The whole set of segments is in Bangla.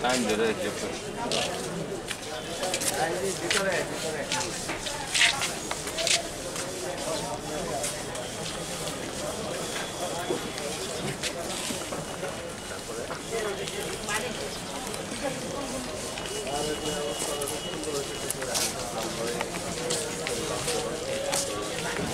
Time to read, Jeffrey.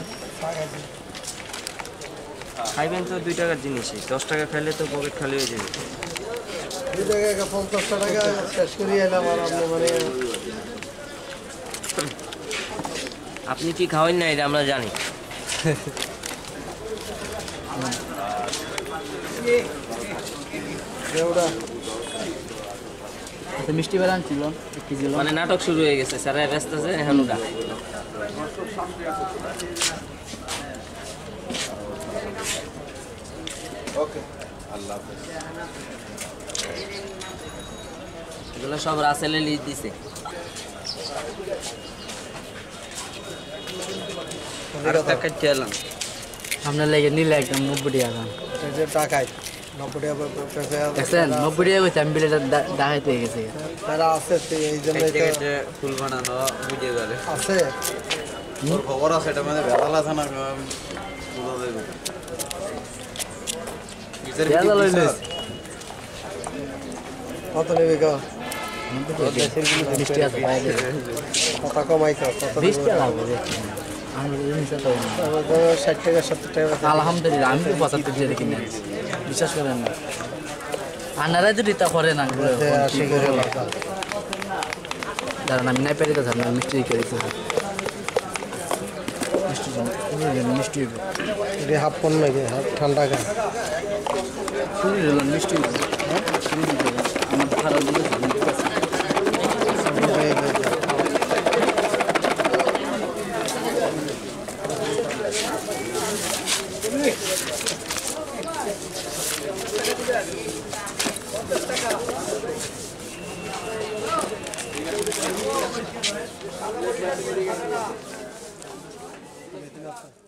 রেখে খাইবেন তো দুই টাকার জিনিসই। দশ টাকা খাইলে তো পকেট খালি হয়ে যাবে। দুই টাকা পঞ্চাশটা টাকা শেষ করে এলাম আর আপনি মানে আপনি কি খাওয়ান না এটা আমরা জানি। আচ্ছা মিষ্টি বেড়া আনছিল এক মানে নাটক শুরু হয়ে গেছে স্যার ব্যস্ত আছে এখন ওটা ওকে আল্লাহ এগুলো সব রাসেলে লিজ দিছে। আপনার লেগে নিলে একদম নব্বই টাকা টাকায় দেখছেন? নব্বই টাকা করছে আমি বিলেটা দেখাইতে গেছে। তারা আছে এই ফুল বানানো বুঝে গেলে আছে। তোর খবর আছে এটা মানে ভেজাল আছে না বুঝা যাবে কত নেবে গো মিষ্টি আছে? বাইরে কত কমাই তো কত বিশ টাকা তো তো ষাট সত্তর আলহামদুলিল্লাহ আমি তো পঁচাত্তর টাকা কিনে বিশ্বাস করেন না। আনারা তো রিতা করে না করে দাঁড়ান আমি নাই পেরে তো মিষ্টি মিষ্টি এটা হাফ পন লাগে হাফ ঠান্ডা মিষ্টি 네.